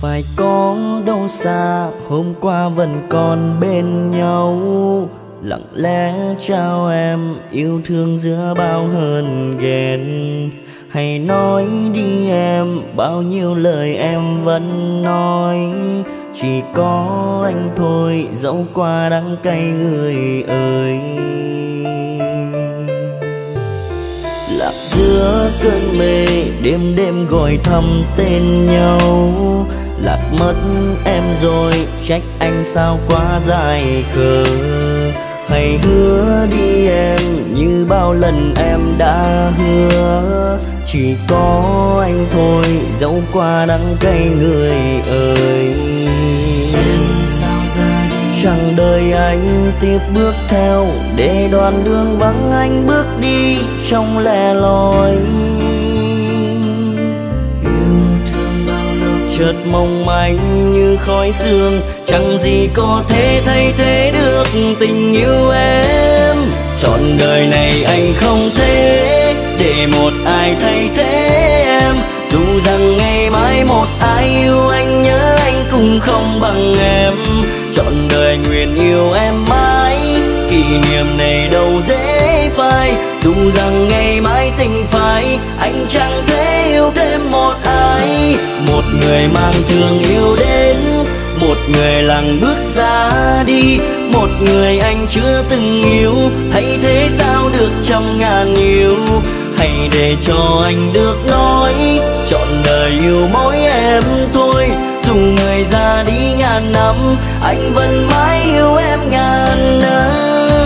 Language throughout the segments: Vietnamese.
Phải có đâu xa, hôm qua vẫn còn bên nhau. Lặng lẽ trao em yêu thương giữa bao hờn ghen hãy nói đi em, bao nhiêu lời em vẫn nói. Chỉ có anh thôi, dẫu qua đắng cay người ơi. Lạc giữa cơn mê, đêm đêm gọi thầm tên nhau lạc mất em rồi, trách anh sao quá dài khờ. Hãy hứa đi em như bao lần em đã hứa. Chỉ có anh thôi, dẫu qua đắng cay người ơi. Chẳng đời anh tiếp bước theo, để đoàn đường vắng anh bước đi, trong lẻ loi. Chợt mong manh như khói sương. Chẳng gì có thể thay thế được tình yêu em. Trọn đời này anh không thể để một ai thay thế em. Dù rằng ngày mai một ai yêu anh, nhớ anh cũng không bằng em. Trọn đời nguyện yêu em mãi, kỷ niệm này đâu dễ phai. Dù rằng ngày mai tình phai, anh chẳng thể yêu thêm một ai một người mang thương yêu đến, một người lặng bước ra đi. Một người anh chưa từng yêu thay thế sao được trăm ngàn yêu? Hãy để cho anh được nói, chọn đời yêu mỗi em thôi. Dù người ra đi ngàn năm, anh vẫn mãi yêu em ngàn năm.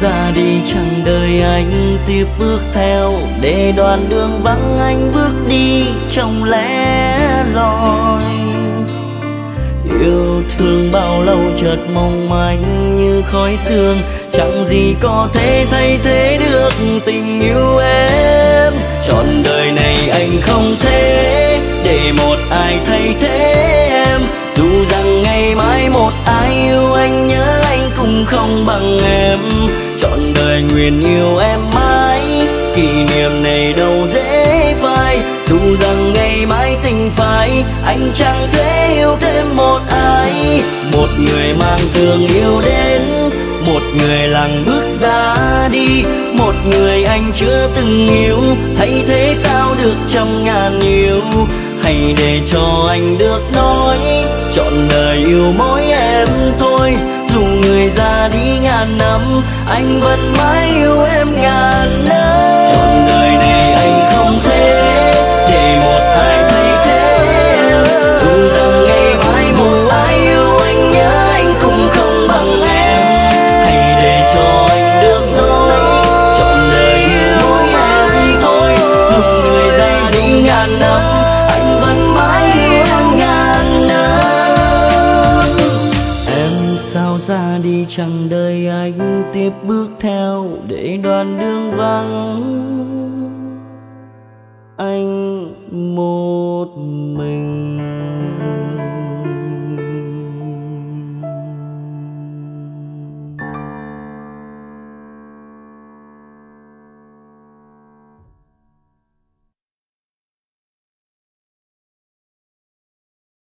Ra đi, chẳng đời anh tiếp bước theo. Để đoạn đường vắng anh bước đi, trong lẻ loi. Yêu thương bao lâu chợt mong manh như khói sương. Chẳng gì có thể thay thế được tình yêu em. Trọn đời này anh không thể để một ai thay thế em. Dù rằng ngày mai một ai yêu anh, nhớ anh cũng không bằng em trọn đời nguyện yêu em mãi, kỷ niệm này đâu dễ phai. Dù rằng ngày mai tình phai, anh chẳng thể yêu thêm một ai. Một người mang thương yêu đến, một người lặng bước ra đi. Một người anh chưa từng yêu thay thế sao được trăm ngàn yêu hãy để cho anh được nói, chọn đời yêu mỗi em thôi dù người ra đi ngàn năm anh vẫn mãi yêu em ngàn năm. Đời anh tiếp bước theo để đoạn đường vắng. Anh một mình.